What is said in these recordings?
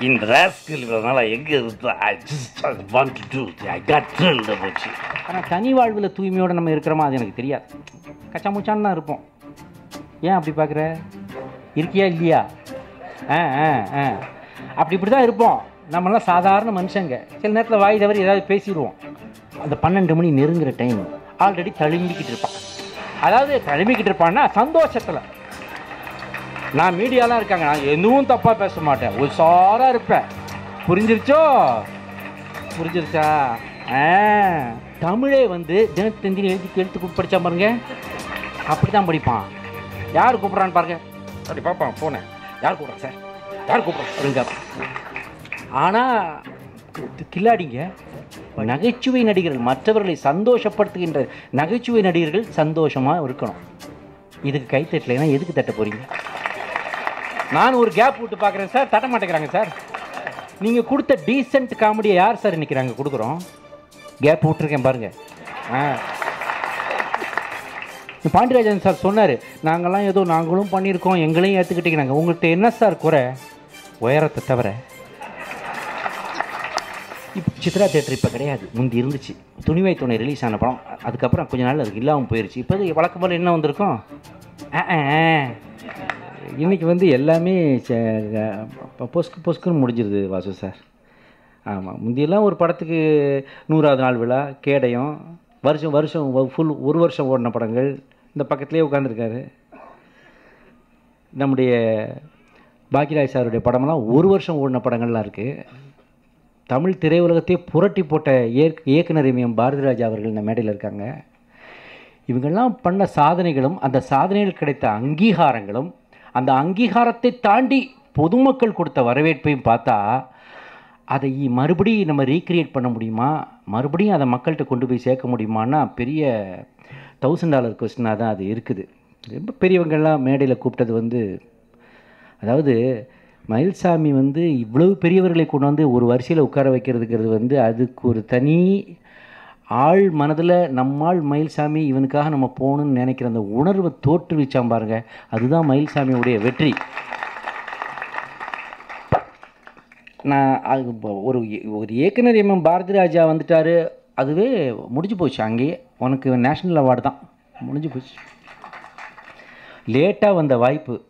இந்த ராஸ்கல் இவனால எங்கே இருந்து I just want to do I got drilled போச்சு ஆனால் தனி வாழ்வில் தூய்மையோடு நம்ம இருக்கிறோமா அது எனக்கு தெரியாது. கச்சா முச்சான்னு தான் இருப்போம். ஏன் அப்படி பார்க்குற? இருக்கியா இல்லையா? ஆ ஆ ஆ. அப்படி இப்படி தான் இருப்போம். நம்மளாம் சாதாரண மனுஷங்க. சில நேரத்தில் வாய் தவறி ஏதாவது பேசிடுவோம். அந்த பன்னெண்டு மணி நெருங்குற டைம் ஆல்ரெடி தழும்பிக்கிட்டு இருப்பான். அதாவது தழும்பிக்கிட்டு இருப்பான்னா சந்தோஷத்தில். நான் மீடியாலாம் இருக்காங்க. நான் எதுவும் தப்பாக பேச மாட்டேன். உஷாராக இருப்பேன். புரிஞ்சிருச்சோ? புரிஞ்சிருச்சா? ஆ. தமிழே வந்து தினத்தந்தினி எழுதி எழுத்து படித்தா பாருங்க. அப்படி தான் படிப்பான். யார் கூப்பிட்றான்னு பாருங்க. அப்படி பார்ப்பான் போனேன். யார் கூப்பிட்றா சார்? யார் கூப்பிட்றா? ஆனால் கில்லாடிங்க. நகைச்சுவை நடிகர்கள் மற்றவர்களை சந்தோஷப்படுத்துகின்ற நகைச்சுவை நடிகர்கள் சந்தோஷமாக இருக்கணும். இதுக்கு கை தட்டலைன்னா எதுக்கு தட்ட போகிறீங்க நான் ஒரு கேப் விட்டு பார்க்குறேன் சார் தட்ட மாட்டேங்கிறாங்க சார் நீங்கள் கொடுத்த டீசென்ட் காமெடியை யார் சார் இன்னைக்கு நாங்கள் கொடுக்குறோம்? கேப் விட்டுருக்கேன் பாருங்கள் ஆ. பாண்டியராஜன் சார் சொன்னார் நாங்கள்லாம் ஏதோ நாங்களும் பண்ணியிருக்கோம் எங்களையும் ஏற்றுக்கிட்டீங்க உங்கள்கிட்ட என்ன சார் குறை? உயரத்தை தவிர. இப்போ சித்ரா தேட்டர் இப்போ கிடையாது. முந்தி இருந்துச்சு. துணிவை துணை ரிலீஸ் ஆன படம். அதுக்கப்புறம் கொஞ்ச நாள் அதுக்கு இல்லாமல் போயிருச்சு. இப்போ வழக்கம் போல் என்ன வந்திருக்கும்? ஆ, இன்றைக்கி வந்து எல்லாமே ச- பொஸ்கு பொஸ்குன்னு முடிஞ்சிருது வாசு சார். ஆமாம் முந்தியெல்லாம் ஒரு படத்துக்கு நூறாவது நாள் விழா கேடயம் வருஷம் வருஷம் ஃபுல் ஒரு வருஷம் ஓடின படங்கள் இந்த பக்கத்துலேயே உட்காந்துருக்காரு நம்முடைய பாக்கியராஜ் சாருடைய படமெல்லாம் ஒரு வருஷம் ஓடின படங்கள்லாம் இருக்குது தமிழ் திரையுலகத்தையே புரட்டி போட்ட இயக் இயக்குனர் பாரதிராஜா அவர்கள் இந்த மேடையில் இருக்காங்க. இவங்கெல்லாம் பண்ண சாதனைகளும் அந்த சாதனைகள் கிடைத்த அங்கீகாரங்களும் அந்த அங்கீகாரத்தை தாண்டி பொதுமக்கள் கொடுத்த வரவேற்பையும் பார்த்தா அதை மறுபடியும் நம்ம ரீக்ரியேட் பண்ண முடியுமா? மறுபடியும் அதை மக்கள்கிட்ட கொண்டு போய் சேர்க்க முடியுமான்னா பெரிய தௌசண்ட் டாலர் கொஸ்டினாக தான் அது இருக்குது. ரொம்ப பெரியவங்கள்லாம் மேடையில் கூப்பிட்டது வந்து அதாவது மயில்சாமி வந்து இவ்வளவு பெரியவர்களை கொண்டு வந்து ஒரு வரிசையில் உட்கார வைக்கிறதுங்கிறது வந்து அதுக்கு ஒரு தனி ஆள் மனதில் நம்மாள் மயில்சாமி இவனுக்காக நம்ம போகணும்னு நினைக்கிற அந்த உணர்வை தோற்றுவிச்சான் பாருங்க. அதுதான் மயில்சாமியுடைய வெற்றி. நான் அது ஒரு ஒரு இயக்குனர் எம்எம் பாரதி ராஜா வந்துட்டாரு. அதுவே முடிஞ்சு போச்சு. அங்கேயே உனக்கு நேஷ்னல் அவார்டு தான். முடிஞ்சு போச்சு. லேட்டாக வந்த வாய்ப்பு.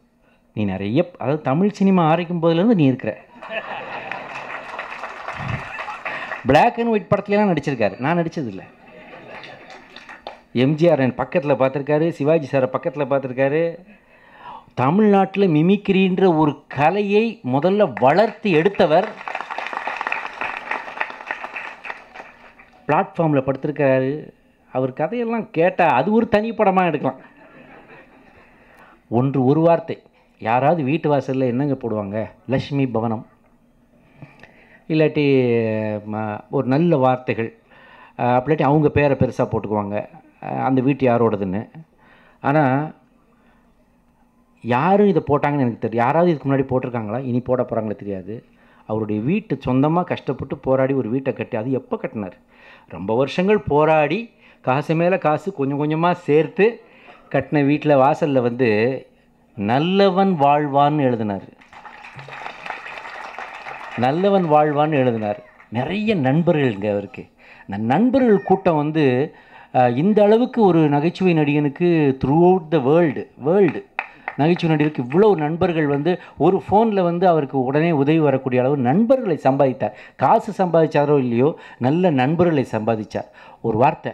நீ நிறைய அதாவது தமிழ் சினிமா ஆரம்பிக்கும் போதுலேருந்து நீ இருக்கிற. பிளாக் அண்ட் ஒயிட் படத்துலலாம் நடிச்சிருக்காரு. நான் நடிச்சதில்லை. எம்ஜிஆர் என் பக்கத்தில் பார்த்துருக்காரு சிவாஜி சாரை பக்கத்தில் பார்த்துருக்காரு. தமிழ்நாட்டில் மிமிக்ரின்ற ஒரு கலையை முதல்ல வளர்த்து எடுத்தவர் பிளாட்ஃபார்மில் படுத்திருக்காரு. அவர் கதையெல்லாம் கேட்டால் அது ஒரு தனி படமாக எடுக்கலாம். ஒன்று ஒரு வார்த்தை. யாராவது வீட்டு வாசலில் என்னங்க போடுவாங்க? லக்ஷ்மி பவனம். இல்லாட்டி ம- ஒரு நல்ல வார்த்தைகள் அப்படிலாட்டி அவங்க பேரை பெருசாக போட்டுக்குவாங்க. அந்த வீட்டு யாரோடதுன்னு. ஆனால் யாரும் இதை போட்டாங்கன்னு எனக்கு தெரியும் யாராவது இதுக்கு முன்னாடி போட்டிருக்காங்களா? இனி போட போகிறாங்களே தெரியாது. அவருடைய வீட்டு சொந்தமாக கஷ்டப்பட்டு போராடி ஒரு வீட்டை கட்டி அது எப்போ கட்டினார்? ரொம்ப வருஷங்கள் போராடி காசு மேலே காசு கொஞ்சம் கொஞ்சமாக சேர்த்து கட்டின வீட்டில் வாசலில் வந்து நல்லவன் வாழ்வான்னு எழுதினார். நல்லவன் வாழ்வான்னு எழுதினார். நிறைய நண்பர்கள்ங்க அவருக்கு இந்த நண்பர்கள் கூட்டம் வந்து இந்த அளவுக்கு ஒரு நகைச்சுவை நடிகனுக்கு throughout the world world நகைச்சுவை நடிகருக்கு இவ்வளோ நண்பர்கள் வந்து ஒரு ஃபோனில் வந்து அவருக்கு உடனே உதவி வரக்கூடிய அளவு நண்பர்களை சம்பாதித்தார். காசு சம்பாதிச்சாரோ இல்லையோ நல்ல நண்பர்களை சம்பாதிச்சார். ஒரு வார்த்தை.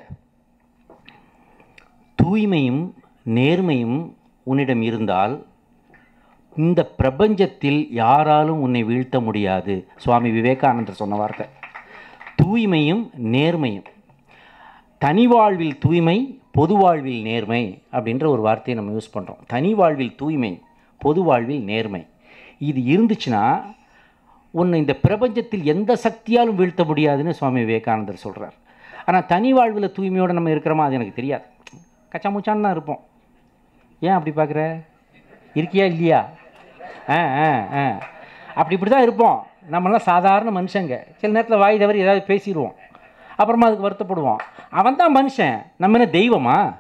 தூய்மையும் நேர்மையும் உன்னிடம் இருந்தால் இந்த பிரபஞ்சத்தில் யாராலும் உன்னை வீழ்த்த முடியாது. சுவாமி விவேகானந்தர் சொன்ன வார்த்தை. தூய்மையும் நேர்மையும். தனி வாழ்வில் தூய்மை பொது வாழ்வில் நேர்மை அப்படின்ற ஒரு வார்த்தையை நம்ம யூஸ் பண்ணுறோம் தனி வாழ்வில் தூய்மை பொது வாழ்வில் நேர்மை. இது இருந்துச்சுன்னா உன்னை இந்த பிரபஞ்சத்தில் எந்த சக்தியாலும் வீழ்த்த முடியாதுன்னு சுவாமி விவேகானந்தர் சொல்கிறார் ஆனால் தனி வாழ்வில் தூய்மையோடு நம்ம இருக்கிறோமா அது எனக்கு தெரியாது. கச்சாமுச்சான்னு தான் இருப்போம். ஏன் அப்படி பார்க்குற? இருக்கியா இல்லையா? ஆ ஆ ஆ. அப்படி இப்படி தான் இருப்போம். நம்மளாம் சாதாரண மனுஷங்க. சில நேரத்தில் வாய் தவறி ஏதாவது பேசிடுவோம். அப்புறமா அதுக்கு வருத்தப்படுவோம். அவன் தான் மனுஷன். நம்ம என்ன தெய்வமா?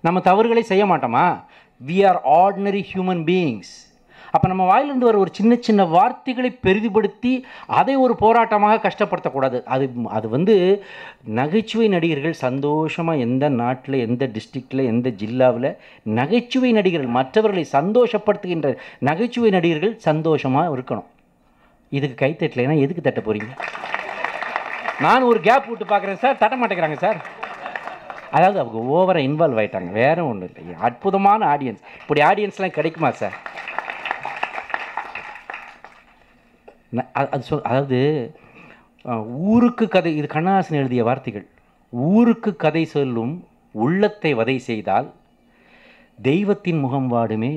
நம்ம தவறுகளை செய்ய மாட்டோமா? We are ordinary human beings அப்போ நம்ம வாயிலிருந்து வர ஒரு சின்ன சின்ன வார்த்தைகளை பெரிதுபடுத்தி அதை ஒரு போராட்டமாக கஷ்டப்படுத்தக்கூடாது. அது அது வந்து நகைச்சுவை நடிகர்கள் சந்தோஷமாக எந்த நாட்டில் எந்த டிஸ்ட்ரிக்டில் எந்த ஜில்லாவில் நகைச்சுவை நடிகர்கள் மற்றவர்களை சந்தோஷப்படுத்துகின்ற நகைச்சுவை நடிகர்கள் சந்தோஷமாக இருக்கணும். இதுக்கு கை தட்டலைன்னா எதுக்கு தட்ட போகிறீங்க நான் ஒரு கேப் விட்டு பார்க்குறேன் சார். தட்ட மாட்டேங்கிறாங்க சார். அதாவது அவங்க ஓவராக இன்வால்வ் ஆயிட்டாங்க. வேற ஒன்றும் இல்லை. அற்புதமான ஆடியன்ஸ் இப்படி ஆடியன்ஸ்லாம் கிடைக்குமா சார் ந- அ- அது சொல் அதாவது ஊருக்கு கதை இது கண்ணாசன் எழுதிய வார்த்தைகள். ஊருக்கு கதை சொல்லும் உள்ளத்தை வதை செய்தால் தெய்வத்தின் முகம் வாடுமே.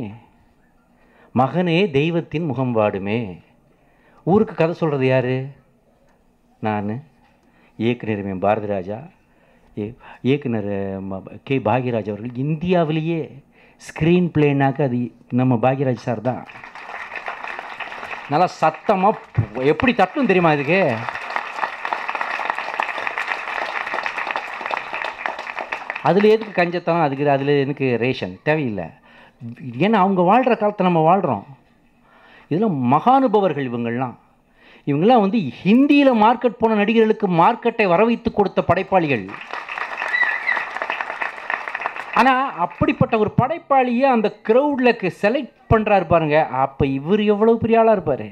மகனே தெய்வத்தின் முகம் வாடுமே. ஊருக்கு கதை சொல்கிறது யார்? நான். இயக்குனர் எம். பாரதிராஜா. இயக்குனர் கே. பாக்யராஜ் அவர்கள் இந்தியாவிலேயே ஸ்க்ரீன் பிளேனாக்க அது நம்ம பாக்யராஜ் சார் தான். நல்லா சத்தமாக எப்படி தட்டும் தெரியுமா இதுக்கு? அதில் எதுக்கு கஞ்சத்தனம் அதுக்கு அதில் எனக்கு ரேஷன்? தேவையில்லை. ஏன்னா அவங்க வாழ்கிற காலத்தை நம்ம வாழ்கிறோம் இதெல்லாம் மகானுபவர்கள் இவங்கள்லாம். இவங்கெல்லாம் வந்து ஹிந்தியில் மார்க்கெட் போன நடிகர்களுக்கு மார்க்கெட்டை வரவைத்து கொடுத்த படைப்பாளிகள். ஆனால் அப்படிப்பட்ட ஒரு படைப்பாளியை அந்த க்ரௌடில் செலக்ட் பண்ணுறாரு பாருங்க. அப்போ இவர் எவ்வளோ பெரிய ஆளாக இருப்பார்?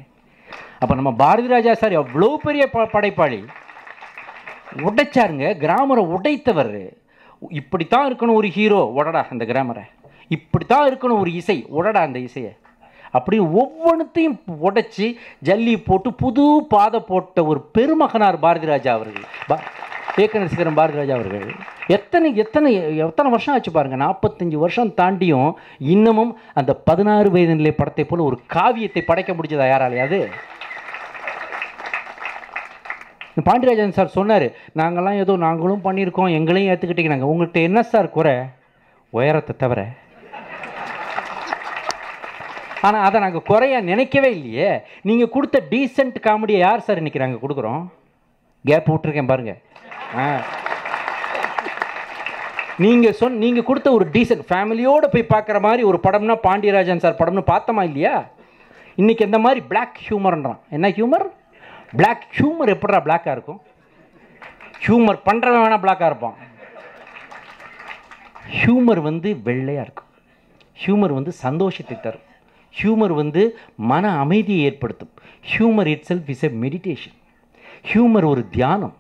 அப்போ நம்ம பாரதி ராஜா சார் எவ்வளோ பெரிய ப படைப்பாளி? உடைச்சாருங்க. கிராமரை உடைத்தவர். இப்படித்தான் இருக்கணும் ஒரு ஹீரோ உடடா அந்த கிராமரை. இப்படித்தான் இருக்கணும் ஒரு இசை. உடடா அந்த இசையை. அப்படி ஒவ்வொன்றுத்தையும் உடைச்சி ஜல்லி போட்டு புது பாதை போட்ட ஒரு பெருமகனார் பாரதி ராஜா அவர்கள். பா இயக்குனர் சிகரம் பாரதிராஜா அவர்கள். எத்தனை எத்தனை எத்தனை வருஷம் ஆச்சு பாருங்கள் நாற்பத்தஞ்சு வருஷம் தாண்டியும் இன்னமும் அந்த பதினாறு வயது நிலை படத்தை போல் ஒரு காவியத்தை படைக்க முடிஞ்சதா யாராலையாது பாண்டியராஜன் சார் சொன்னார் நாங்கள்லாம் ஏதோ நாங்களும் பண்ணியிருக்கோம் எங்களையும் ஏற்றுக்கிட்டீங்க நாங்கள் உங்கள்கிட்ட என்ன சார் குறை? உயரத்தை தவிர. ஆனால் அதை நாங்கள் குறைய நினைக்கவே இல்லையே. நீங்கள் கொடுத்த டீசென்ட் காமெடியை யார் சார் இன்றைக்கி நாங்கள் கொடுக்குறோம்? கேப் விட்டுருக்கேன் பாருங்கள் நீங்கள் சொன் நீங்கள் கொடுத்த ஒரு டீசென்ட் ஃபேமிலியோடு போய் பார்க்குற மாதிரி ஒரு படம்னா பாண்டியராஜன் சார் படம்னு பார்த்தோமா இல்லையா? இன்னைக்கு எந்த மாதிரி பிளாக் ஹியூமர்ன்றான் என்ன ஹியூமர் பிளாக் ஹியூமர் எப்படா பிளாக்காக இருக்கும்? ஹியூமர் பண்ணுறவன் வேணால் பிளாக்காக இருப்பான். ஹியூமர் வந்து வெள்ளையாக இருக்கும். ஹியூமர் வந்து சந்தோஷத்தை தரும். ஹியூமர் வந்து மன அமைதியை ஏற்படுத்தும். Humour itself is a meditation humour ஒரு தியானம்.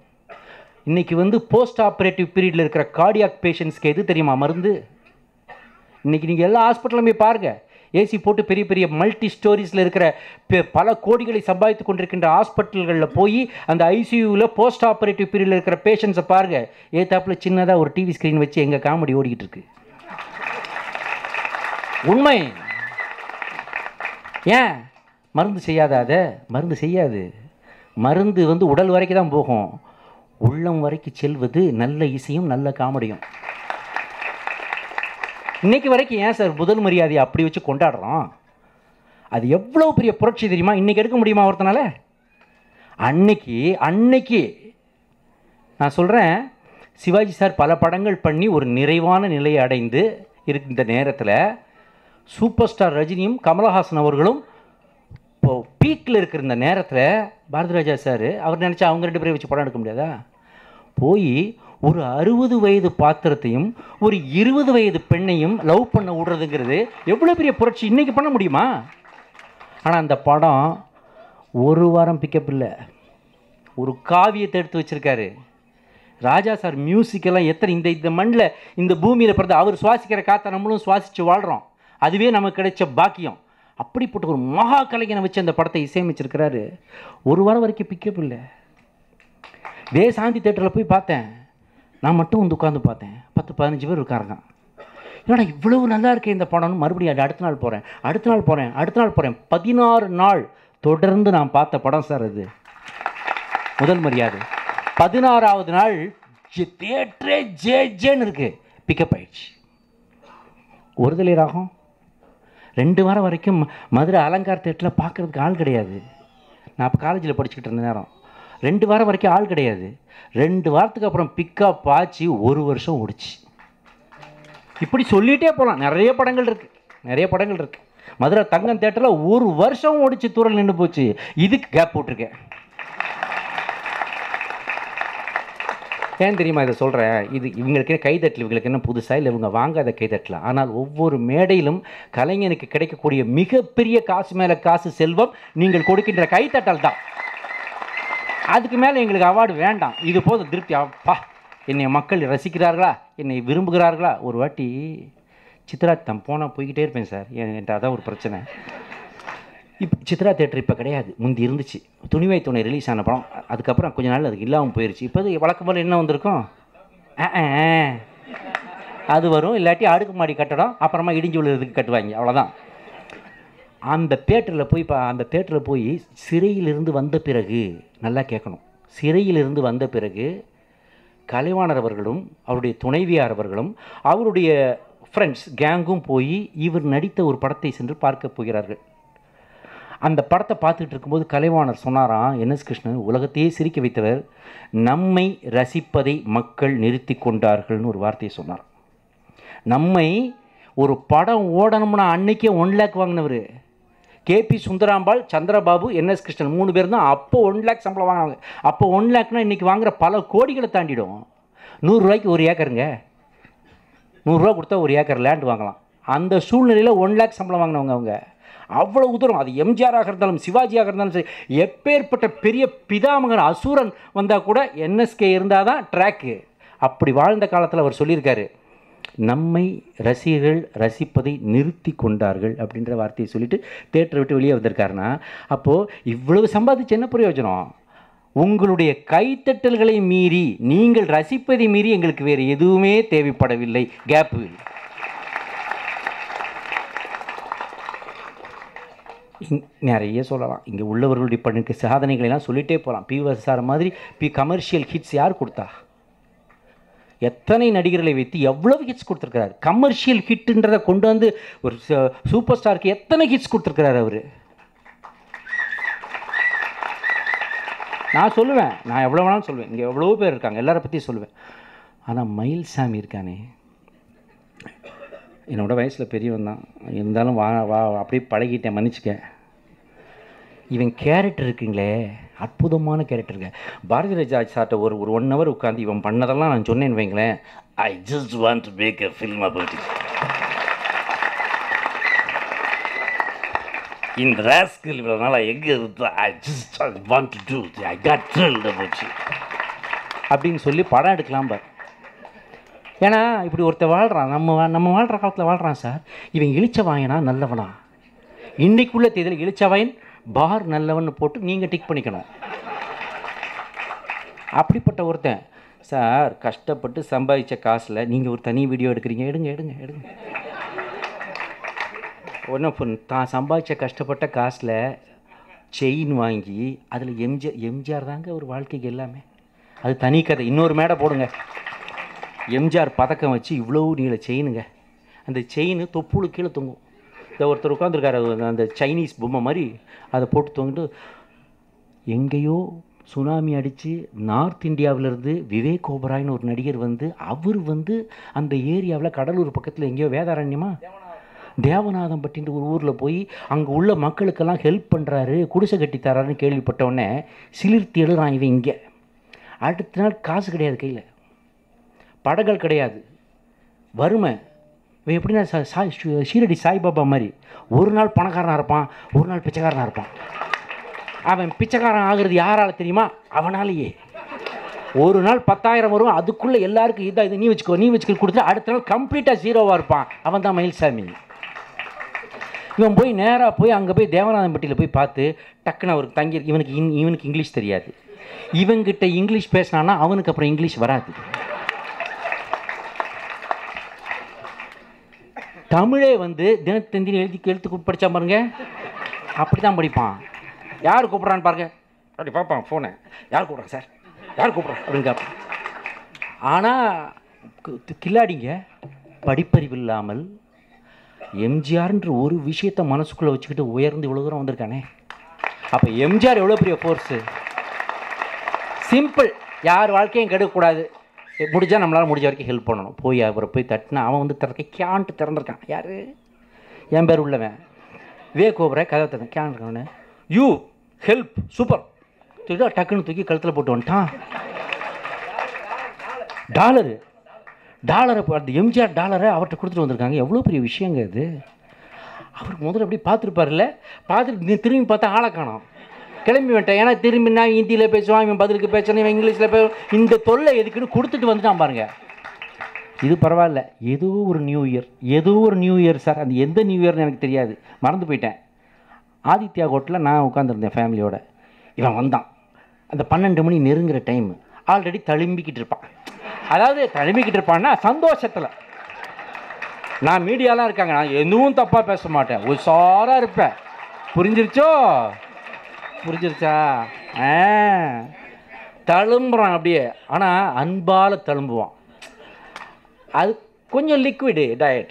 இன்னைக்கு வந்து போஸ்ட் ஆப்ரேட்டிவ் பீரியடில் இருக்கிற கார்டியாக் பேஷண்ட்ஸ்க்கு எது தெரியுமா மருந்து? இன்னைக்கு நீங்கள் எல்லா ஹாஸ்பிட்டலும் போய் பாருங்கள் ஏசி போட்டு பெரிய பெரிய மல்டி ஸ்டோரிஸில் இருக்கிற பெ- பல கோடிகளை சம்பாதித்து கொண்டிருக்கின்ற ஹாஸ்பிட்டல்களில் போய் அந்த ஐசியூவில் போஸ்ட் ஆப்ரேட்டிவ் பீரியடில் இருக்கிற பேஷண்ட்ஸை பாருங்கள் ஏத்தாப்புல சின்னதாக ஒரு டிவி ஸ்க்ரீன் வச்சு எங்கள் காமெடி ஓடிக்கிட்டு இருக்கு. உண்மை. ஏன்? மருந்து செய்யாத அதை? மருந்து செய்யாது. மருந்து வந்து உடல் வரைக்கும் தான் போகும். உள்ளம் வரைக்கும் செல்வது நல்ல இசையும் நல்ல காமெடியும். இன்னைக்கு வரைக்கும் ஏன் சார் முதல் மரியாதையை அப்படி வச்சு கொண்டாடுறோம்? அது எவ்வளோ பெரிய புரட்சி தெரியுமா? இன்னைக்கு எடுக்க முடியுமா ஒருத்தனால? அன்னைக்கு அன்னைக்கு. நான் சொல்கிறேன் சிவாஜி சார் பல படங்கள் பண்ணி ஒரு நிறைவான நிலையை அடைந்து இருந்த நேரத்தில் சூப்பர் ஸ்டார் ரஜினியும் கமலஹாசன் அவர்களும் இப்போ பீக்கில் இருக்கிற இந்த நேரத்தில் பாரதிராஜா சார் அவர் நினச்சா அவங்க ரெண்டு பேரையும் வச்சு படம் எடுக்க முடியாதா? போய் ஒரு அறுபது வயது பாத்திரத்தையும் ஒரு இருபது வயது பெண்ணையும் லவ் பண்ண விடுறதுங்கிறது எவ்வளோ பெரிய புரட்சி? இன்றைக்கி பண்ண முடியுமா? ஆனால் அந்த படம் ஒரு வாரம் பிக்கப் இல்லை. ஒரு காவியத்தை எடுத்து வச்சுருக்காரு. ராஜா சார் மியூசிக்கெல்லாம் எத்தனை இந்த இந்த மண்ணில் இந்த பூமியில் பிறந்த அவர் சுவாசிக்கிற காற்றை நம்மளும் சுவாசித்து வாழ்கிறோம் அதுவே நமக்கு கிடைச்ச பாக்கியம். அப்படிப்பட்ட ஒரு மகா கலைஞனை வச்சு அந்த படத்தை இசையமைச்சிருக்கிறாரு. ஒரு வாரம் வரைக்கும் பிக்கப் இல்லை. இதே சாந்தி தேட்டரில் போய் பார்த்தேன். நான் மட்டும் வந்து உட்காந்து பார்த்தேன். பத்து பதினஞ்சு பேர் இருக்காருங்க என்னடா இவ்வளவு நல்லா இருக்கே இந்த படம்னு மறுபடியும் அது அடுத்த நாள் போகிறேன் அடுத்த நாள் போகிறேன் அடுத்த நாள் போகிறேன் பதினாறு நாள் தொடர்ந்து நான் பார்த்த படம் சார் அது. முதல் மரியாதை. பதினாறாவது நாள் தேட்டரே ஜே ஜேன்னு இருக்குது பிக்கப் ஆயிடுச்சு. ஒருதலை ராகம் ரெண்டு வாரம் வரைக்கும் மதுரை அலங்கார் தேட்டரில் பார்க்குறதுக்கு ஆள் கிடையாது. நான் அப்போ காலேஜில் படிச்சுக்கிட்டு இருந்த நேரம். ரெண்டு வாரம் வரைக்கும் ஆள் கிடையாது. ரெண்டு வாரத்துக்கு அப்புறம் பிக்கப் ஆச்சு ஒரு வருஷம் ஓடிச்சு. இப்படி சொல்லிகிட்டே போகலாம் நிறைய படங்கள் இருக்குது நிறைய படங்கள் இருக்குது மதுரை தங்கம் தேட்டரில் ஒரு வருஷம் ஓடிச்சு தூரல் நின்று போச்சு. இதுக்கு கேப் போட்டிருக்கேன். ஏன் தெரியுமா இதை சொல்கிறேன் இது இவங்களுக்கு என்ன கைதட்டல் இவங்களுக்கு என்ன புதுசாக இல்லை இவங்க வாங்காத கைதட்டல? ஆனால் ஒவ்வொரு மேடையிலும் கலைஞனுக்கு கிடைக்கக்கூடிய மிகப்பெரிய காசு மேலே காசு செல்வம் நீங்கள் கொடுக்கின்ற கைத்தட்டல் தான். அதுக்கு மேலே எங்களுக்கு அவார்டு வேண்டாம். இது போதும் திருப்தி. அப்பா என்னை மக்கள் ரசிக்கிறார்களா? என்னை விரும்புகிறார்களா? ஒரு வாட்டி சித்ரா தம் போனால் போய்கிட்டே இருப்பேன் சார். என்கிட்ட அதான் ஒரு பிரச்சனை. இப்போ சித்ரா தேட்டர் இப்போ கிடையாது. முந்தி இருந்துச்சு. துணிவை துணை ரிலீஸ் ஆன படம். அதுக்கப்புறம் கொஞ்ச நாள் அதுக்கு இல்லாமல் போயிடுச்சு இப்போ அது வழக்கம் போல் என்ன வந்திருக்கும்? ஆ, ஆ, அது வரும். இல்லாட்டி அடுக்குமாடி கட்டடம் அப்புறமா இடிஞ்சு விழுறதுக்கு கட்டுவாங்க. அவ்வளோதான் அந்த தேட்டரில் போய் பா அந்த தேட்டரில் போய் சிறையிலிருந்து வந்த பிறகு நல்லா கேட்கணும். சிறையிலிருந்து வந்த பிறகு கலைவாணர் அவர்களும் அவருடைய துணைவியார் அவர்களும் அவருடைய ஃப்ரெண்ட்ஸ் கேங்கும் போய் இவர் நடித்த ஒரு படத்தை சென்று பார்க்க போகிறார்கள். அந்த படத்தை பார்த்துட்டு இருக்கும்போது கலைவாணர் சொன்னாராம் என்எஸ் கிருஷ்ணன் உலகத்தையே சிரிக்க வைத்தவர் நம்மை ரசிப்பதை மக்கள் நிறுத்தி கொண்டார்கள்னு ஒரு வார்த்தையை சொன்னார். நம்மை ஒரு படம் ஓடணும்னா அன்னைக்கே one lakh வாங்கினவர். K B Sundarambal Chandrababu N S Krishnan மூணு பேர் தான் அப்போ ஒன் லேக் சம்பளம் வாங்கினாங்க அப்போ ஒன் லேக்னா இன்றைக்கி வாங்குற பல கோடிகளை தாண்டிடும். நூறுரூவாய்க்கு ஒரு ஏக்கருங்க நூறுரூவா கொடுத்தா ஒரு ஏக்கர் லேண்ட் வாங்கலாம். அந்த சூழ்நிலையில் ஒன் லேக் சம்பளம் வாங்கினவங்க அவங்க. அவ்வளவு தூரம் அது எம்ஜிஆராக இருந்தாலும் சிவாஜியாக இருந்தாலும் சரி எப்பேற்பட்ட பெரிய பிதாமகன் அசூரன் வந்தால் கூட என்எஸ்கே இருந்தால் தான் ட்ராக்கு அப்படி வாழ்ந்த காலத்தில் அவர் சொல்லியிருக்காரு நம்மை ரசிகர்கள் ரசிப்பதை நிறுத்தி கொண்டார்கள் அப்படின்ற வார்த்தையை சொல்லிவிட்டு தேட்டரை விட்டு வெளியே வந்திருக்காருன்னா அப்போது இவ்வளவு சம்பாதிச்சு என்ன பிரயோஜனம்? உங்களுடைய கைத்தட்டல்களை மீறி நீங்கள் ரசிப்பதை மீறி எங்களுக்கு வேறு எதுவுமே தேவைப்படவில்லை. கேப்பு நிறைய சொல்லலாம். இங்கே உள்ளவர்களுடைய பண்ணுக்கு சாதனைகளெல்லாம் சொல்லிகிட்டே போகலாம் பி சார் மாதிரி பி கமர்ஷியல் ஹிட்ஸ் யார் கொடுத்தா? எத்தனை நடிகர்களை வைத்து எவ்வளவு ஹிட்ஸ் கொடுத்துருக்கிறார்? கமர்ஷியல் ஹிட்டுன்றதை கொண்டு வந்து ஒரு சூப்பர் ஸ்டாருக்கு எத்தனை ஹிட்ஸ் கொடுத்துருக்கிறார் அவர்? நான் சொல்லுவேன். நான் எவ்வளோ வேணாலும் சொல்லுவேன். இங்கே எவ்வளோ பேர் இருக்காங்க. எல்லாரை பற்றியும் சொல்லுவேன். ஆனால் மயில் சாமி இருக்கானே. என்னோட வயசில் பெரியவன் தான். இருந்தாலும் வா வா அப்படியே பழகிட்டேன். மன்னிச்சுக்க. இவன் கேரக்டர் இருக்குங்களே அற்புதமான கேரக்டருங்க பாரதி ராஜா சார்ட்ட ஒரு ஒரு ஒன் ஹவர் உட்காந்து இவன் பண்ணதெல்லாம் நான் சொன்னேன்னு வைங்களேன். I just want to make a film about it. இந்த ராஸ்கில் இவ்வளோ நாளாக எங்கே இருந்தா I just want to do I got thrilled about அப்படின்னு சொல்லி படம் எடுக்கலாம் பார். ஏன்னா இப்படி ஒருத்தர் வாழ்கிறான் நம்ம வா- நம்ம வாழ்கிற காலத்தில் வாழ்கிறான் சார். இவன் இழிச்சவாயனா நல்லவனா? இன்னைக்குள்ள தேதியில் இழிச்சவாயன் பார் நல்லவன் போட்டு நீங்கள் டிக் பண்ணிக்கணும். அப்படிப்பட்ட ஒருத்தன் சார் கஷ்டப்பட்டு சம்பாதிச்ச காசில் நீங்கள் ஒரு தனி வீடியோ எடுக்கிறீங்க. எடுங்க எடுங்க எடுங்க. ஒன்றும் தான் சம்பாதிச்ச கஷ்டப்பட்ட காசில் செயின் வாங்கி அதில் எம்ஜிஆர் எம்ஜிஆர் தாங்க ஒரு வாழ்க்கைக்கு எல்லாமே. அது தனி கதை. இன்னொரு மேடை போடுங்க. எம்ஜிஆர் பதக்கம் வச்சு இவ்வளோ நீள செயினுங்க அந்த செயின் தொப்புளு கீழே தொங்கும். இந்த ஒருத்தர் உட்காந்துருக்காரு அந்த சைனீஸ் பொம்மை மாதிரி அதை போட்டு தொங்கிட்டு எங்கேயோ சுனாமி அடித்து நார்த் இந்தியாவிலேருந்து விவேக் ஓபராய்னு ஒரு நடிகர் வந்து அவர் வந்து அந்த ஏரியாவில் கடலூர் பக்கத்தில் எங்கேயோ வேதாரண்யமா? தேவநாதம் பட்டின்ற ஒரு ஊரில் போய் அங்கே உள்ள மக்களுக்கெல்லாம் ஹெல்ப் பண்ணுறாரு குடிசை கட்டி தராருன்னு கேள்விப்பட்டவுடனே சிலிர்த்தி எழுறான் இவன் இங்கே. அடுத்த நாள் காசு கிடையாது கையில். படங்கள் கிடையாது. வறுமை. இவன் எப்படின்னா சா- சாய் ஷீரடி சாய்பாபா மாதிரி. ஒரு நாள் பணக்காரனாக இருப்பான் ஒரு நாள் பிச்சைக்காரனாக இருப்பான். அவன் பிச்சைக்காரன் ஆகிறது யாரால தெரியுமா? அவனாலேயே. ஒரு நாள் பத்தாயிரம் வரும் அதுக்குள்ளே எல்லாருக்கும் இதாக இது நீ வச்சுக்கோ நீ வச்சுக்கோ கொடுத்து அடுத்த நாள் கம்ப்ளீட்டாக ஜீரோவாக இருப்பான். அவன் தான் மயில்சாமி. இவன் போய் நேராக போய் அங்கே போய் தேவநாதன்பட்டியில் போய் பார்த்து டக்குன்னு அவருக்கு தங்கி இவனுக்கு இன்- இவனுக்கு இங்கிலீஷ் தெரியாது. இவங்கிட்ட இங்கிலீஷ் பேசினான்னா அவனுக்கு அப்புறம் இங்கிலீஷ் வராது. தமிழே வந்து தினத்தந்தின்னு எழுதி எழுத்து படித்தா பாருங்க. அப்படி தான் படிப்பான். யார் கூப்பிட்றான்னு பாருங்க. அப்படி பார்ப்பான் ஃபோனை யார் கூப்பிட்றான் சார் யார் கூப்பிட்றான் அப்படின்னு கேட்பான் ஆனால் கில்லாடிங்க படிப்பறிவு இல்லாமல் எம்ஜிஆர்ன்ற ஒரு விஷயத்தை மனசுக்குள்ளே வச்சுக்கிட்டு உயர்ந்து இவ்வளோ தூரம் வந்திருக்கானே. அப்போ எம்ஜிஆர் எவ்வளோ பெரிய ஃபோர்ஸு சிம்பிள் யார் வாழ்க்கையும் கெடுக்கக்கூடாது. முடிஞ்சால் நம்மளால் முடிஞ்ச வரைக்கும் ஹெல்ப் பண்ணணும். போய் அவரை போய் தட்டினா அவன் வந்து திறக்க கியான்ட்டு திறந்துருக்கான். யார்? என் பேர் உள்ளவன். வே கோபுர கதை தரேன் கேன் இருக்கவனே யூ ஹெல்ப் சூப்பர் தூக்கி டக்குன்னு தூக்கி கழுத்தில் போட்டு வந்துட்டான். டாலரு. டாலரை அந்த எம்ஜிஆர் டாலரை அவர்கிட்ட கொடுத்துட்டு வந்திருக்காங்க. எவ்வளோ பெரிய விஷயங்க இது. அவர் முதல்ல அப்படி பார்த்துருப்பார்ல பார்த்துட்டு நீ திரும்பி பார்த்தா ஆளை காணும். கிளம்பி விட்டேன் ஏன்னா திரும்பி நான் ஹிந்தியில் பேசுவான் இவன் பதிலுக்கு பேசணும் இவன் இங்கிலீஷில் பே இந்த தொல்லை எதுக்குன்னு கொடுத்துட்டு வந்துட்டான் பாருங்க. இது பரவாயில்ல. ஏதோ ஒரு நியூ இயர் ஏதோ ஒரு நியூ இயர் சார். அந்த எந்த நியூ இயர்னு எனக்கு தெரியாது. மறந்து போயிட்டேன். ஆதித்யா ஹோட்டலில் நான் உட்காந்துருந்தேன் ஃபேமிலியோட. இவன் வந்தான். அந்த பன்னெண்டு மணி நெருங்குற டைம் ஆல்ரெடி தழும்பிக்கிட்டு இருப்பான். அதாவது தழும்பிக்கிட்டு இருப்பான்னா சந்தோஷத்தில். நான் மீடியாலாம் இருக்காங்க. நான் எதுவும் தப்பாக பேச மாட்டேன். உஷாராக இருப்பேன். புரிஞ்சிருச்சோ? புரிஞ்சிருச்சா? ஆ. தழும்புறான் அப்படியே. ஆனால் அன்பால் தழும்புவான். அது கொஞ்சம் லிக்விடு டயட்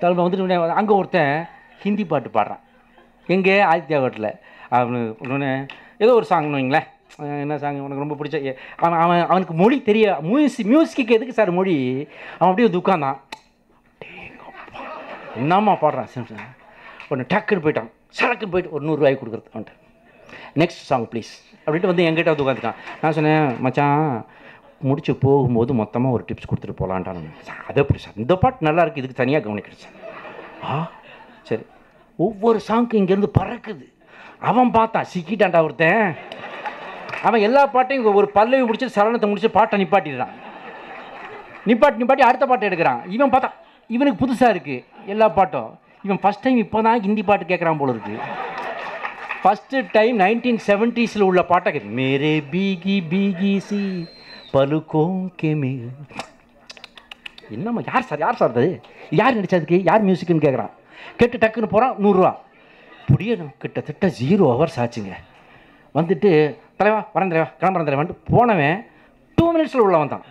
தழும்ப வந்துட்டு அங்கே ஒருத்தன் ஹிந்தி பாட்டு பாடுறான். எங்கே? ஆதித்யா ஹோட்டலில். அவனு ஒன்று ஏதோ ஒரு சாங்னு வைங்களேன். என்ன சாங் உனக்கு ரொம்ப பிடிச்ச ஏ- அவன் அவன் அவனுக்கு மொழி தெரிய மியூசிக் மியூசிக்கு எதுக்கு சார் மொழி? அவன் அப்படியே வந்து உட்காந்தான் என்னம்மா பாடுறான்? சரி, ஒன்று டக்குன்னு போயிட்டான். சடக்குன்னு போயிட்டு ஒரு நூறுரூவாய்க்கு கொடுக்குறது அவன்ட்டு நெக்ஸ்ட் சாங் ப்ளீஸ் அப்படின்ட்டு வந்து எங்கிட்ட வந்து உட்காந்துருக்கான் நான் சொன்னேன் மச்சான் முடிச்சு போகும்போது மொத்தமாக ஒரு டிப்ஸ் கொடுத்துட்டு போகலான்ட்டான் அதை எப்படி சார்? இந்த பாட்டு நல்லாயிருக்கு இதுக்கு தனியாக கவனிக்கிறேன் சார். ஆ சரி. ஒவ்வொரு சாங்க்கும் இங்கேருந்து பறக்குது. அவன் பார்த்தான் சிக்கிட்டான்டா ஒருத்தன். அவன் எல்லா பாட்டையும் ஒரு பல்லவி முடிச்சு சரணத்தை முடிச்சு பாட்டை நிப்பாட்டிடுறான். நிப்பாட்டி நிப்பாட்டி அடுத்த பாட்டை எடுக்கிறான். இவன் பார்த்தா இவனுக்கு புதுசாக இருக்குது எல்லா பாட்டும். இவன் ஃபஸ்ட் டைம் இப்போ தான் ஹிந்தி பாட்டு கேட்குறான் போல இருக்கு. ஃபஸ்ட்டு டைம் நைன்டீன் செவன்ட்டீஸில் உள்ள பாட்டை கேட்கு மேரே பீகி பீகி சி பலுக்கோம் கே என்னம்மா யார் சார் யார் சார் அது? யார் நடிச்சதுக்கு யார் மியூசிக்னு கேட்குறான் கேட்டு டக்குன்னு போகிறான் நூறுரூவா. புரிய கிட்டத்தட்ட ஜீரோ ஹவர்ஸ் ஆச்சுங்க. வந்துட்டு தலைவா வரேன் தலைவா கிளம்புறேன் தலைவான்ட்டு போனவன் டூ மினிட்ஸில் உள்ளே வந்தான்.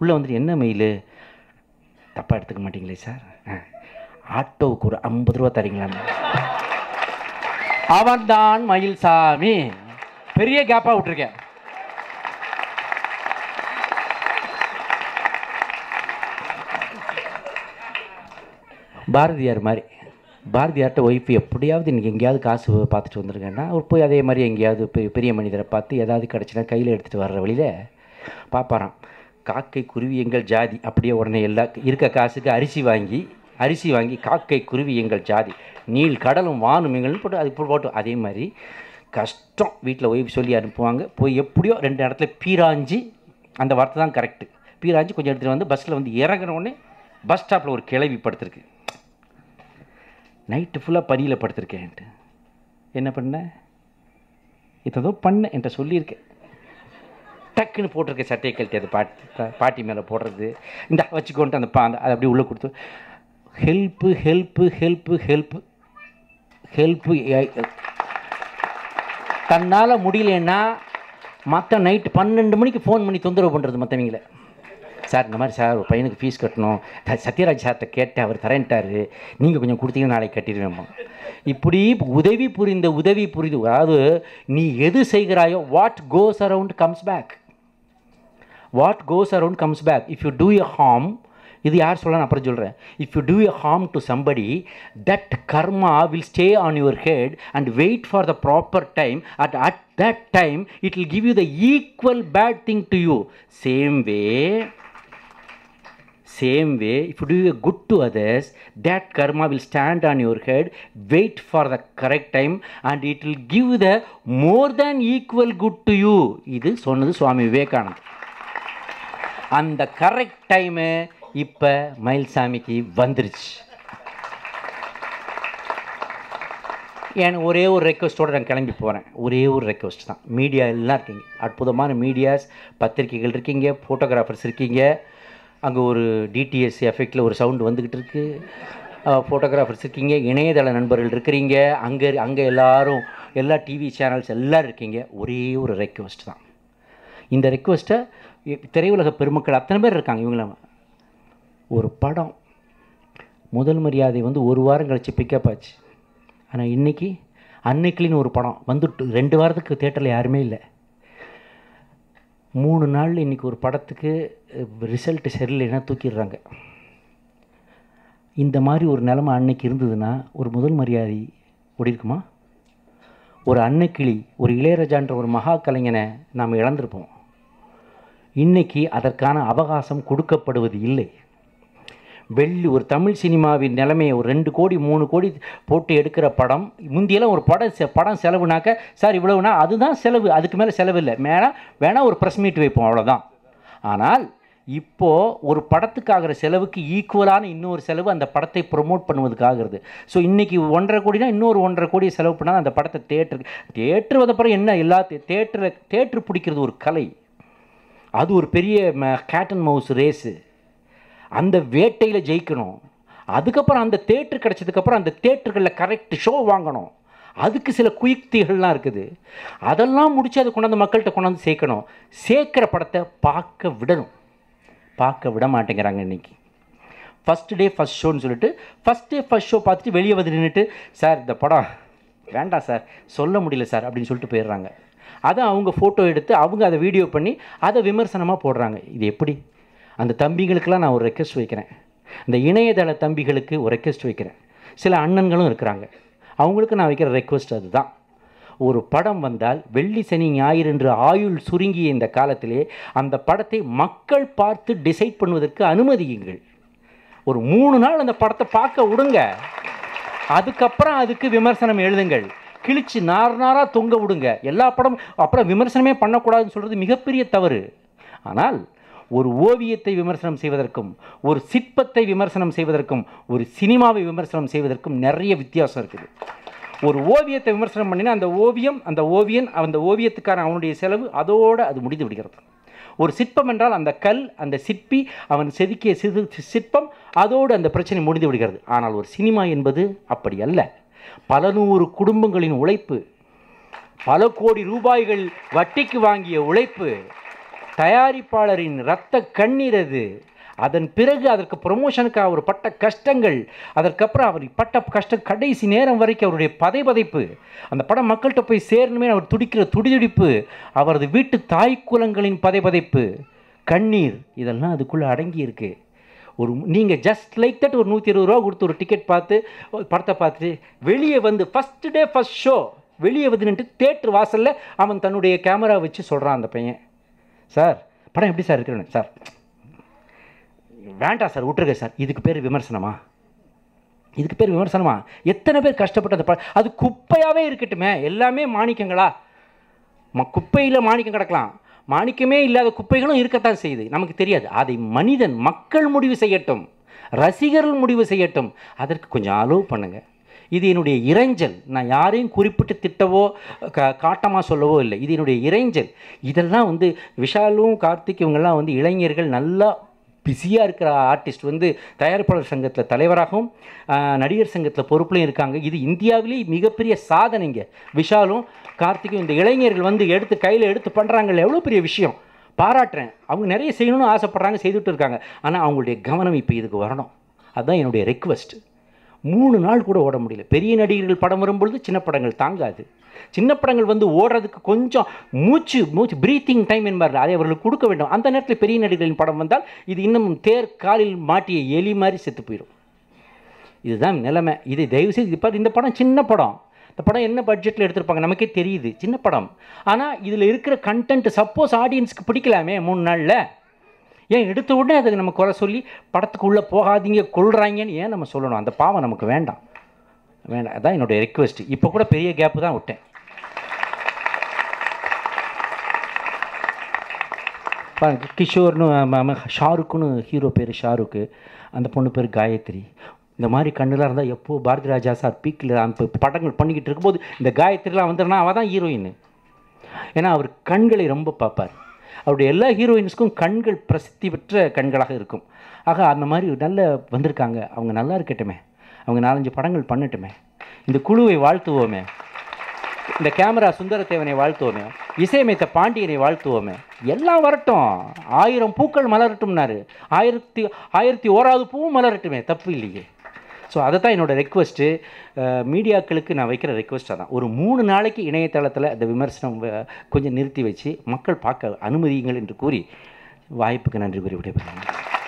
உள்ளே வந்துட்டு என்ன மெயில்? தப்பாக எடுத்துக்க மாட்டீங்களே சார்? ஆ, ஆட்டோவுக்கு ஒரு ஐம்பது ரூபா தரீங்களா? அவன்தான் மயில்சாமி. பெரிய கேப்பாக விட்டுருக்கேன். பாரதியார் மாதிரி. பாரதியார்கிட்ட ஒய்ஃப் எப்படியாவது இன்றைக்கி எங்கேயாவது காசு பார்த்துட்டு வந்திருக்கேன்னா அவர் போய் அதே மாதிரி எங்கேயாவது பெரிய பெரிய மனிதரை பார்த்து ஏதாவது கிடச்சினா கையில் எடுத்துகிட்டு வர்ற வழியில் பார்ப்பாராம் காக்கை குருவி எங்கள் ஜாதி. அப்படியே உடனே எல்லா இருக்க காசுக்கு அரிசி வாங்கி அரிசி வாங்கி காக்கை குருவி எங்கள் ஜாதி. நீள் கடலும் வானும் எங்கள்னு போட்டு அது போட்டோம் அதே மாதிரி கஷ்டம். வீட்டில் ஒய்ஃப் சொல்லி அனுப்புவாங்க. போய் எப்படியோ ரெண்டு இடத்துல பீராஞ்சி அந்த வார்த்தை தான் கரெக்டு பீராஞ்சி கொஞ்சம் எடுத்துகிட்டு வந்து பஸ்ஸில் வந்து இறங்கினோடனே பஸ் ஸ்டாப்பில் ஒரு கிளவி படுத்திருக்கு. நைட்டு ஃபுல்லாக பனியில் படுத்திருக்கேன்ட்டு என்ன பண்ண? இதோ பண்ண என்கிட்ட சொல்லியிருக்கேன் டக்குன்னு போட்டிருக்க சட்டையை கழட்டி அது பாட்டி பாட்டி மேலே போடுறது. இந்த வச்சுக்கோன்ட்டு அந்த பா அந்த அதை அப்படியே உள்ளே கொடுத்து help help help help help தன்னால் முடியலன்னா மற்ற நைட்டு பன்னெண்டு மணிக்கு ஃபோன் பண்ணி தொந்தரவு பண்ணுறது மற்றவங்கள சார் இந்த மாதிரி சார் ஒரு பையனுக்கு ஃபீஸ் கட்டணும். சத்யராஜ் சார்கிட்ட கேட்டேன் அவர் தரேன்ட்டாரு. நீங்கள் கொஞ்சம் கொடுத்தீங்கன்னா நாளைக்கு கட்டிடுவேம்மா. இப்படி உதவி புரிந்த உதவி புரிந்து அதாவது நீ எது செய்கிறாயோ what goes around comes back what goes around comes back if you do a harm இது யார் சொல்லலாம் அப்புறம் சொல்கிறேன் if you do a harm to somebody that karma will stay on your head and wait for the proper time at at that time it will give you the equal bad thing to you same way same way if you do a good to others that karma will stand on your head wait for the correct time and it will give the more than equal good to you இது சொன்னது சுவாமி விவேகானந்த் அந்த correct time இப்போ மயில்சாமிக்கு வந்துருச்சு. என் ஒரே ஒரு ரெக்வஸ்ட்டோடு நான் கிளம்பி போகிறேன் ஒரே ஒரு ரெக்வஸ்ட் தான். மீடியா எல்லாம் இருக்கீங்க. அற்புதமான மீடியாஸ் பத்திரிக்கைகள் இருக்கீங்க ஃபோட்டோகிராஃபர்ஸ் இருக்கீங்க. அங்கே ஒரு டிடிஎஸ் எஃபெக்டில் ஒரு சவுண்டு வந்துக்கிட்டு இருக்கு. ஃபோட்டோகிராஃபர்ஸ் இருக்கீங்க இணையதள நண்பர்கள் இருக்கிறீங்க. அங்கே அங்கே எல்லோரும் எல்லா டிவி சேனல்ஸ் எல்லோரும் இருக்கீங்க. ஒரே ஒரு ரெக்வஸ்ட் தான். இந்த ரெக்வஸ்ட்டை திரையுலக பெருமக்கள் அத்தனை பேர் இருக்காங்க இவங்களாம் ஒரு படம். முதல் மரியாதை வந்து ஒரு வாரம் கழிச்சு பிக்கப் ஆச்சு. ஆனால் இன்றைக்கி அன்னைக்கிளின்னு ஒரு படம் வந்துட்டு ரெண்டு வாரத்துக்கு தேட்டரில் யாருமே இல்லை. மூணு நாள் இன்றைக்கி ஒரு படத்துக்கு ரிசல்ட்டு சரியில்லைன்னா தூக்கிடுறாங்க. இந்த மாதிரி ஒரு நிலமை அன்னைக்கு இருந்ததுன்னா ஒரு முதல் மரியாதை ஓடி இருக்குமா ஒரு அன்னக்கிளி ஒரு இளையராஜான்ற ஒரு மகா கலைஞனை நாம் இழந்திருப்போம். இன்னைக்கு அதற்கான அவகாசம் கொடுக்கப்படுவது இல்லை. வெள்ளி ஒரு தமிழ் சினிமாவின் நிலைமையை ஒரு ரெண்டு கோடி மூணு கோடி போட்டு எடுக்கிற படம் முந்தியெல்லாம் ஒரு படம் செ- படம் செலவுனாக்க சார் இவ்வளவுனா அதுதான் செலவு அதுக்கு மேலே செலவு இல்லை. வேணா வேணால் ஒரு ப்ரெஸ் மீட் வைப்போம் அவ்வளோதான் ஆனால் இப்போது ஒரு படத்துக்காகிற செலவுக்கு ஈக்குவலான இன்னொரு செலவு அந்த படத்தை ப்ரொமோட் பண்ணுவதுக்காகிறது. ஸோ இன்றைக்கி ஒன்றரை கோடினா இன்னொரு ஒன்றரை கோடி செலவு பண்ணால் அந்த படத்தை தேட்டருக்கு தேட்டர் வந்தப்பறம் என்ன எல்லா தேட்டரில் தேட்டர் பிடிக்கிறது ஒரு கலை. அது ஒரு பெரிய கேட்டன் மவுஸ் ரேஸு அந்த வேட்டையில் ஜெயிக்கணும். அதுக்கப்புறம் அந்த தேட்டர் கிடச்சதுக்கப்புறம் அந்த தேட்டர்களில் கரெக்ட் ஷோ வாங்கணும். அதுக்கு சில குயுக்திகள்லாம் இருக்குது. அதெல்லாம் முடித்து அதை கொண்டாந்து மக்கள்கிட்ட கொண்டாந்து சேர்க்கணும். சேர்க்குற படத்தை பார்க்க விடணும். பார்க்க விட மாட்டேங்கிறாங்க இன்றைக்கி ஃபஸ்ட் டே ஃபஸ்ட் ஷோன்னு சொல்லிட்டு ஃபஸ்ட் டே ஃபஸ்ட் ஷோ பார்த்துட்டு வெளியே வந்து நின்றுட்டு சார் இந்த படம் வேண்டாம் சார் சொல்ல முடியல சார் அப்படின்னு சொல்லிட்டு போயிடுறாங்க. அதை அவங்க ஃபோட்டோ எடுத்து அவங்க அதை வீடியோ பண்ணி அதை விமர்சனமாக போடுறாங்க. இது எப்படி? அந்த தம்பிகளுக்கெல்லாம் நான் ஒரு ரெக்வெஸ்ட் வைக்கிறேன். இந்த இணையதள தம்பிகளுக்கு ஒரு ரெக்வஸ்ட் வைக்கிறேன். சில அண்ணன்களும் இருக்கிறாங்க. அவங்களுக்கு நான் வைக்கிற ரெக்வெஸ்ட் அதுதான். ஒரு படம் வந்தால் வெள்ளி சனி ஞாயிறு என்று ஆயுள் சுருங்கிய இந்த காலத்திலே அந்த படத்தை மக்கள் பார்த்து டிசைட் பண்ணுவதற்கு அனுமதியுங்கள் ஒரு மூணு நாள் அந்த படத்தை பார்க்க விடுங்க. அதுக்கப்புறம் அதுக்கு விமர்சனம் எழுதுங்கள். கிழிச்சு நார் நாராக தொங்க விடுங்க. எல்லா படம் அப்புறம் விமர்சனமே பண்ணக்கூடாதுன்னு சொல்கிறது மிகப்பெரிய தவறு. ஆனால் ஒரு ஓவியத்தை விமர்சனம் செய்வதற்கும் ஒரு சிற்பத்தை விமர்சனம் செய்வதற்கும் ஒரு சினிமாவை விமர்சனம் செய்வதற்கும் நிறைய வித்தியாசம் இருக்குது. ஒரு ஓவியத்தை விமர்சனம் பண்ணினா அந்த ஓவியம் அந்த ஓவியன் அந்த ஓவியத்துக்கான அவனுடைய செலவு அதோடு அது முடிந்து விடுகிறது. ஒரு சிற்பம் என்றால் அந்த கல் அந்த சிற்பி அவன் செதுக்கிய சிறு சிற்பம் அதோடு அந்த பிரச்சனை முடிந்து விடுகிறது. ஆனால் ஒரு சினிமா என்பது அப்படி அல்ல. பல நூறு குடும்பங்களின் உழைப்பு பல கோடி ரூபாய்கள் வட்டிக்கு வாங்கிய உழைப்பு தயாரிப்பாளரின் இரத்த கண்ணீர் அது. அதன் பிறகு அதற்கு ப்ரொமோஷனுக்கு அவர் பட்ட கஷ்டங்கள். அதற்கப்புறம் அவர் பட்ட கஷ்டம் கடைசி நேரம் வரைக்கும் அவருடைய பதைபதைப்பு. அந்த படம் மக்கள்கிட்ட போய் சேரணுமே அவர் துடிக்கிற துடிதுடிப்பு. அவரது வீட்டு தாய் குலங்களின் பதைபதைப்பு. கண்ணீர் இதெல்லாம் அதுக்குள்ளே அடங்கியிருக்கு ஒரு நீங்கள் ஜஸ்ட் லைக் தட் ஒரு நூற்றி இருபது ரூபா கொடுத்து ஒரு டிக்கெட் பார்த்து ஒரு படத்தை பார்த்துட்டு வெளியே வந்து ஃபஸ்ட் டே ஃபஸ்ட் ஷோ வெளியே வந்து நின்று தேட்டர் வாசலில் அவன் தன்னுடைய கேமரா வச்சு சொல்கிறான் அந்த பையன். சார் படம் எப்படி சார் இருக்கிறேன் சார் வேண்டாம் சார் விட்டுருங்க சார். இதுக்கு பேர் விமர்சனமா? இதுக்கு பேர் விமர்சனமா? எத்தனை பேர் கஷ்டப்பட்டு அந்த படம் அது குப்பையாகவே இருக்கட்டுமே. எல்லாமே மாணிக்கங்களா? ம குப்பையில் மாணிக்கம் கிடக்கலாம். மாணிக்கமே இல்லாத குப்பைகளும் இருக்கத்தான் செய்யுது. நமக்கு தெரியாது. அதை மனிதன் மக்கள் முடிவு செய்யட்டும். ரசிகர்கள் முடிவு செய்யட்டும். அதற்கு கொஞ்சம் அலோவ் பண்ணுங்கள் இது என்னுடைய இறைஞ்சல். நான் யாரையும் குறிப்பிட்டு திட்டவோ க காட்டமாக சொல்லவோ இல்லை. இது என்னுடைய இறைஞ்சல். இதெல்லாம் வந்து விஷாலும் கார்த்திக் இவங்கெல்லாம் வந்து இளைஞர்கள் நல்லா பிஸியாக இருக்கிற ஆர்டிஸ்ட் வந்து தயாரிப்பாளர் சங்கத்தில் தலைவராகவும் நடிகர் சங்கத்தில் பொறுப்புலையும் இருக்காங்க. இது இந்தியாவிலேயே மிகப்பெரிய சாதனைங்க விஷாலும் கார்த்திக்கும் இந்த இளைஞர்கள் வந்து எடுத்து கையில் எடுத்து பண்ணுறாங்கல்ல எவ்வளோ பெரிய விஷயம். பாராட்டுறேன். அவங்க நிறைய செய்யணும்னு ஆசைப்பட்றாங்க செய்துட்டு இருக்காங்க. ஆனால் அவங்களுடைய கவனம் இப்போ இதுக்கு வரணும். அதுதான் என்னுடைய ரெக்வெஸ்ட் மூணு நாள் கூட ஓட முடியல. பெரிய நடிகர்கள் படம் வரும்பொழுது சின்ன படங்கள் தாங்காது. சின்ன படங்கள் வந்து ஓடுறதுக்கு கொஞ்சம் மூச்சு மூச்சு பிரீத்திங் டைம் என்பார்கள். அதை அவர்களுக்கு கொடுக்க வேண்டும். அந்த நேரத்தில் பெரிய நடிகர்களின் படம் வந்தால் இது இன்னும் தேர் காலில் மாட்டிய எலி மாதிரி செத்து போயிடும். இதுதான் நிலைமை. இது தயவுசெய்து இப்போ இந்த படம் சின்ன படம். இந்த படம் என்ன பட்ஜெட்டில் எடுத்திருப்பாங்க நமக்கே தெரியுது. சின்ன படம். ஆனால் இதில் இருக்கிற கண்டென்ட் சப்போஸ் ஆடியன்ஸ்க்கு பிடிக்கலாமே மூணு நாளில். ஏன் எடுத்த உடனே அதுக்கு நம்ம குறை சொல்லி படத்துக்குள்ளே போகாதீங்க கொள்றாங்கன்னு ஏன் நம்ம சொல்லணும்? அந்த பாவம் நமக்கு வேண்டாம். வேண்டாம். அதான் என்னுடைய ரெக்வெஸ்ட் இப்போ கூட பெரிய கேப்பு தான் விட்டேன். பாருங்க கிஷோர்னு ஷாருக்குன்னு ஹீரோ பேர் ஷாருக்கு. அந்த பொண்ணு பேர் காயத்ரி. இந்த மாதிரி கண்ணுலாம் இருந்தால் எப்போ பாரதி ராஜா சார் பீக்கில் அந்த படங்கள் பண்ணிக்கிட்டு இருக்கும்போது இந்த காயத்ரிலாம் வந்துடுனா அவள் தான் ஹீரோயின் ஏன்னா அவர் கண்களை ரொம்ப பார்ப்பார். அவருடைய எல்லா ஹீரோயின்ஸ்க்கும் கண்கள் பிரசித்தி பெற்ற கண்களாக இருக்கும். ஆக அந்த மாதிரி நல்ல வந்திருக்காங்க. அவங்க நல்லா இருக்கட்டுமே. அவங்க நாலஞ்சு படங்கள் பண்ணட்டுமே. இந்த குழுவை வாழ்த்துவோமே. இந்த கேமரா சுந்தரத்தேவனை வாழ்த்துவோமே. இசையமைத்த பாண்டியனை வாழ்த்துவோமே. எல்லாம் வரட்டும். ஆயிரம் பூக்கள் மலரட்டும்னாரு. ஆயிரத்தி ஆயிரத்தி ஓராவது பூவும் மலரட்டுமே. தப்பு இல்லையே. ஸோ அதை தான் என்னோடய ரெக்வஸ்ட்டு மீடியாக்களுக்கு நான் வைக்கிற ரெக்வஸ்ட்டாக தான் ஒரு மூணு நாளைக்கு இணையதளத்தில் அந்த விமர்சனம் கொஞ்சம் நிறுத்தி வச்சு மக்கள் பார்க்க அனுமதியுங்கள் என்று கூறி வாய்ப்புக்கு நன்றி கூறி விடைபெறுகிறேன்.